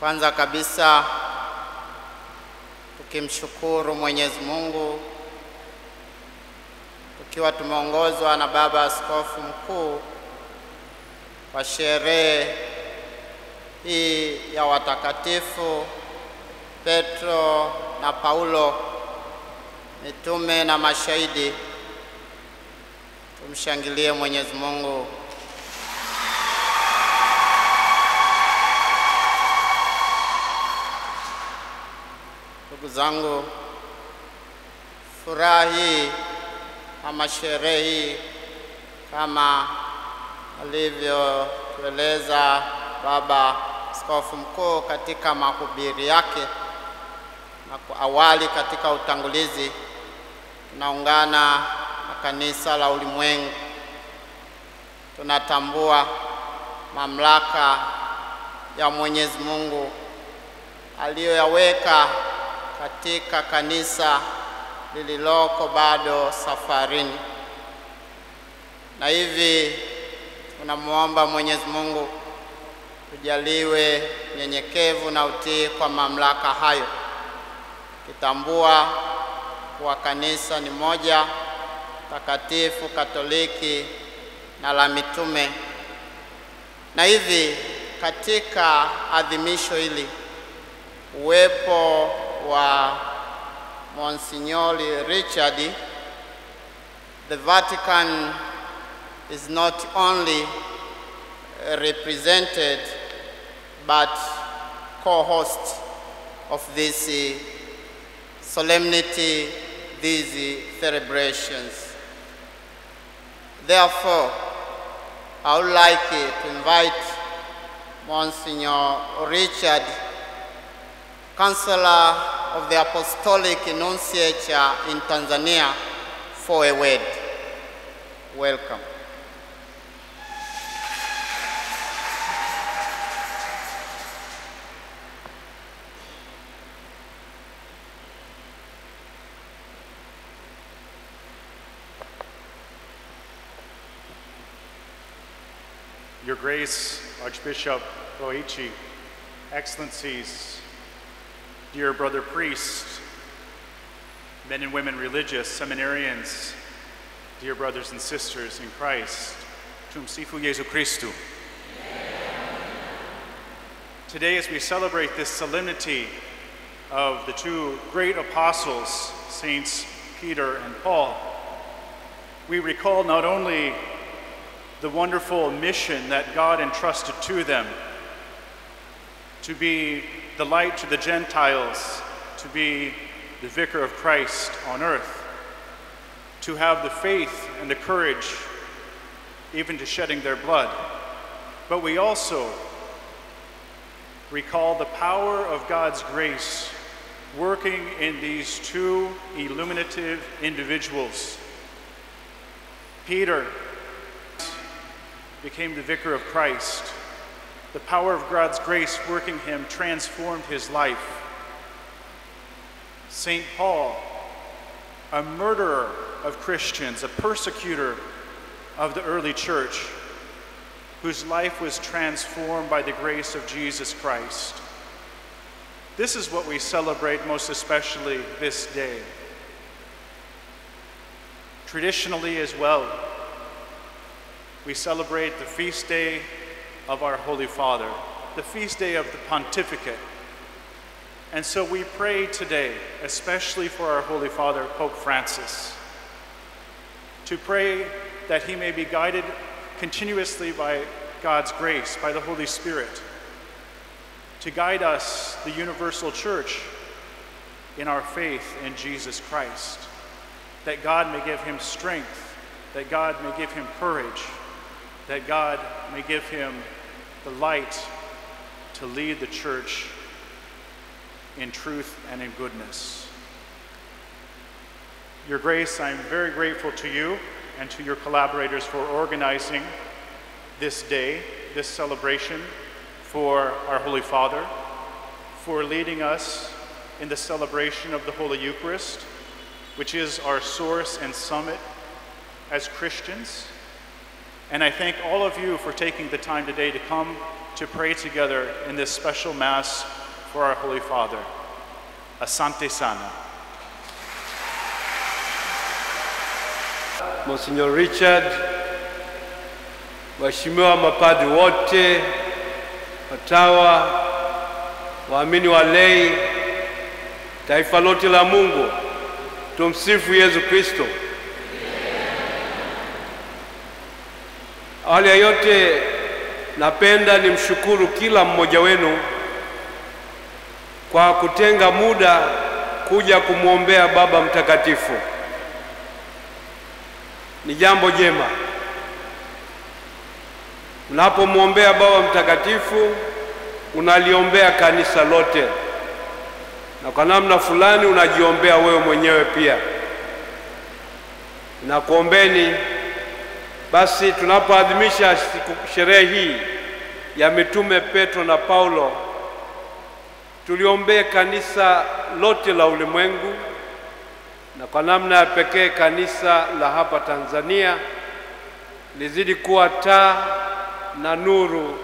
Kwanza kabisa tukimshukuru Mwenyezi Mungu tukiwa tumeongozwa na Baba Askofu Mkuu kwa sherehe hii ya watakatifu Petro na Paulo, mitume na mashahidi. Tumshangilie Mwenyezi Mungu. Zangu, furaha hii ama sherehe hii kama alivyotueleza Baba Askofu Mkuu katika mahubiri yake na kwa awali katika utangulizi, tunaungana na kanisa la ulimwengu. Tunatambua mamlaka ya Mwenyezi Mungu aliyoyaweka katika kanisa lililoko bado safarini, na hivi tunamwomba Mwenyezi Mungu tujaliwe nyenyekevu na utii kwa mamlaka hayo, kitambua kuwa kanisa ni moja takatifu Katoliki na la mitume, na hivi katika adhimisho hili uwepo wa Monsignori Richard, the Vatican is not only represented but co-host of this uh, solemnity, these uh, celebrations. Therefore, I would like uh, to invite Monsignor Richard Counselor of the Apostolic Nunciature in Tanzania for a word. Welcome. Your Grace, Archbishop Ruwa'ichi, Excellencies, dear brother priests, men and women religious, seminarians, dear brothers and sisters in Christ, Tumsifu Jesu Christu. Today, as we celebrate this solemnity of the two great apostles, Saints Peter and Paul, we recall not only the wonderful mission that God entrusted to them to be the light to the Gentiles, to be the vicar of Christ on earth, to have the faith and the courage even to shedding their blood. But we also recall the power of God's grace working in these two illuminative individuals. Peter became the vicar of Christ. The power of God's grace working him transformed his life. St. Paul, a murderer of Christians, a persecutor of the early church, whose life was transformed by the grace of Jesus Christ. This is what we celebrate most especially this day. Traditionally, as well, we celebrate the feast day of our Holy Father, the feast day of the pontificate. And so we pray today, especially for our Holy Father, Pope Francis, to pray that he may be guided continuously by God's grace, by the Holy Spirit, to guide us, the universal church, in our faith in Jesus Christ, that God may give him strength, that God may give him courage, that God may give him the light to lead the church in truth and in goodness. Your Grace, I'm very grateful to you and to your collaborators for organizing this day, this celebration for our Holy Father, for leading us in the celebration of the Holy Eucharist, which is our source and summit as Christians. And I thank all of you for taking the time today to come to pray together in this special Mass for our Holy Father. Asante Sana. Monsignor Richard, waheshimiwa mapadri wote, watawa, waamini wa lei, taifa lote la Mungu, tumsifu Yesu Kristo. Awali ya yote, napenda nimshukuru kila mmoja wenu kwa kutenga muda kuja kumwombea Baba Mtakatifu ni jambo jema. Unapomwombea Baba Mtakatifu, unaliombea kanisa lote, na kwa namna fulani unajiombea wewe mwenyewe pia. Nakuombeni basi, tunapoadhimisha sherehe hii ya mitume Petro na Paulo, tuliombee kanisa lote la ulimwengu na kwa namna ya pekee kanisa la hapa Tanzania lizidi kuwa taa na nuru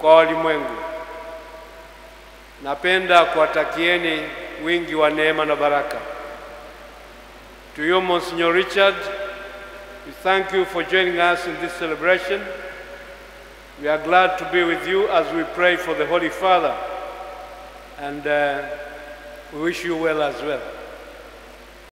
kwa walimwengu. Napenda kuwatakieni wingi wa neema na baraka. To you, Monsignor Richard, we thank you for joining us in this celebration. We are glad to be with you as we pray for the Holy Father, and uh, we wish you well as well.